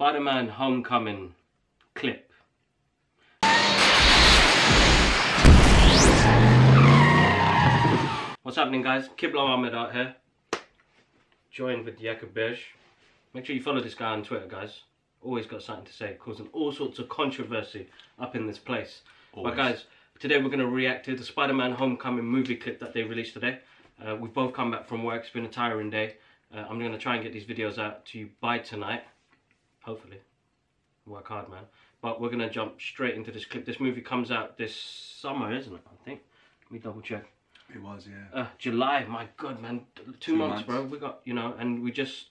Spider-Man Homecoming clip. What's happening guys? Kibla Ahmed out here. Joined with Yaqub Begh. Make sure you follow this guy on Twitter guys. Always got something to say, causing all sorts of controversy up in this place. Always. But guys, today we're going to react to the Spider-Man Homecoming movie clip that they released today. Uh, we've both come back from work, it's been a tiring day. Uh, I'm going to try and get these videos out to you by tonight. Hopefully. Work hard, man. But we're going to jump straight into this clip. This movie comes out this summer, isn't it? I think. Let me double check. It was, yeah. Uh, July, my god, man. Two, Two months, months. bro. We got, you know, and we just,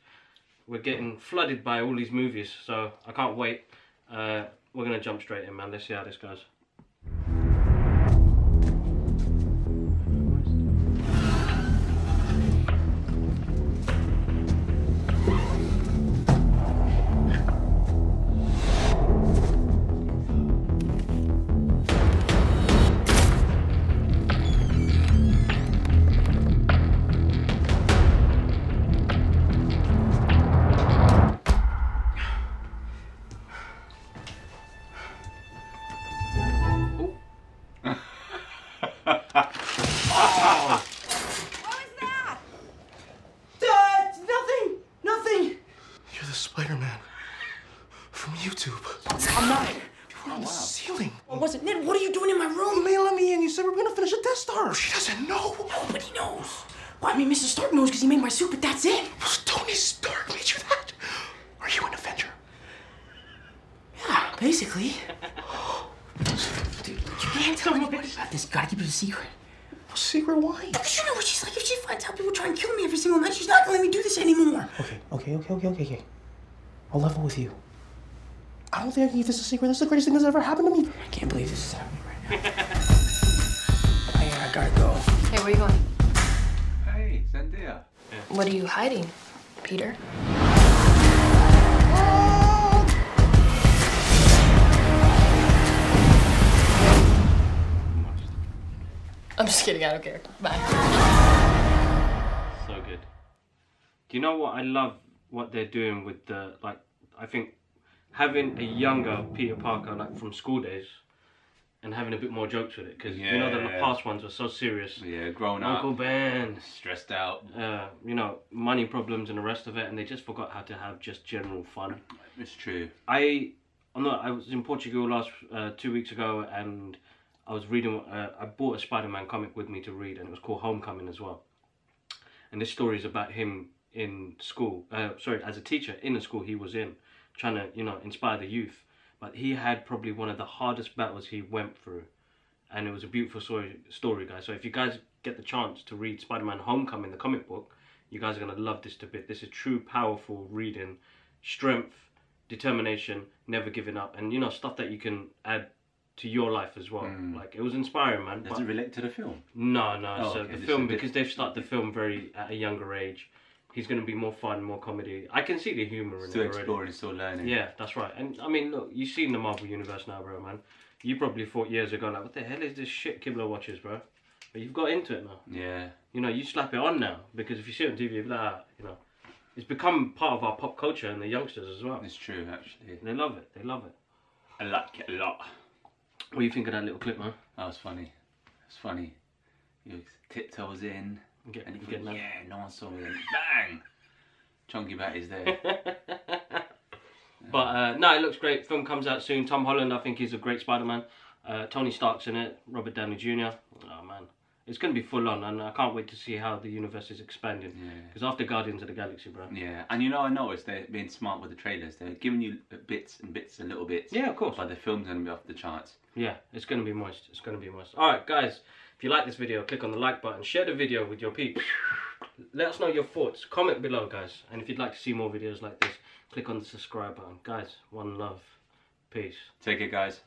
we're getting flooded by all these movies. So I can't wait. Uh, we're going to jump straight in, man. Let's see how this goes. I'm not. You were on the ceiling. I wasn't. Ned, what are you doing in my room? May let me in. You said we are gonna finish the Death Star. She doesn't know. Nobody knows. Well, I mean, Mr. Stark knows because he made my suit, but that's it. Was Tony Stark made you that? Are you an Avenger? Yeah, basically. Dude, you can't tell anybody about this. You gotta keep it a secret. A secret why? Because you know what she's like. If she finds out people try and kill me every single night, she's not gonna let me do this anymore. Okay, okay, okay, okay, okay, okay. I'll level with you. I don't think I can keep this a secret. This is the greatest thing that's ever happened to me. I can't believe this is happening right now. Oh, I, I gotta go. Hey, where are you going? Hey, Zendaya. What are you hiding, Peter? I'm just kidding. I don't care. Bye. So good. Do you know what I love? What they're doing with the like? I think having a younger Peter Parker, like from school days, and having a bit more jokes with it, because you know the Yeah. past ones were so serious. Yeah, grown Uncle up, Uncle Ben, stressed out. uh, you know, money problems and the rest of it, and they just forgot how to have just general fun. It's true. I, I'm not. I was in Portugal last uh, two weeks ago, and I was reading. Uh, I bought a Spider-Man comic with me to read, and it was called Homecoming as well. And this story is about him in school. Uh, sorry, as a teacher in a school he was in, trying to you know inspire the youth. But he had probably one of the hardest battles he went through, and it was a beautiful story, story, guys. So if you guys get the chance to read Spider-Man: Homecoming, the comic book, you guys are gonna love this to bit. This is true, powerful reading, strength, determination, never giving up, and you know stuff that you can add to your life as well. Hmm. Like it was inspiring, man. Does but- it relate to the film? no, no. Oh, so okay, the this film because they've started the film very at a younger age. He's going to be more fun, more comedy. I can see the humor in Still it already. exploring, still learning. Yeah, that's right. And I mean, look, you've seen the Marvel universe now, bro, man. You probably thought years ago, like, what the hell is this shit Kibla watches, bro? But you've got into it now. Yeah. You know, you slap it on now because if you see it on TV, you're like, ah, you know, it's become part of our pop culture and the youngsters as well. It's true, actually. They love it. They love it. I like it a lot. What do you think of that little clip, man? That was funny. It's funny. He was tiptoes in, Get, and getting yeah, no one saw me. Then bang! Chunky Bat is there. But uh, no, it looks great. Film comes out soon. Tom Holland, I think he's a great Spider-Man. Uh, Tony Stark's in it. Robert Downey Jr. Oh man, it's gonna be full on, and I can't wait to see how the universe is expanding. Yeah. Because after Guardians of the Galaxy, bro. yeah, and you know, I noticed they're being smart with the trailers. They're giving you bits and bits and little bits. Yeah, of course. But the film's gonna be off the charts. Yeah, it's gonna be moist. It's gonna be moist. All right, guys. If you like this video, click on the like button. Share the video with your peeps. Let us know your thoughts. Comment below, guys. And if you'd like to see more videos like this, click on the subscribe button. Guys, one love. Peace. Take it, guys.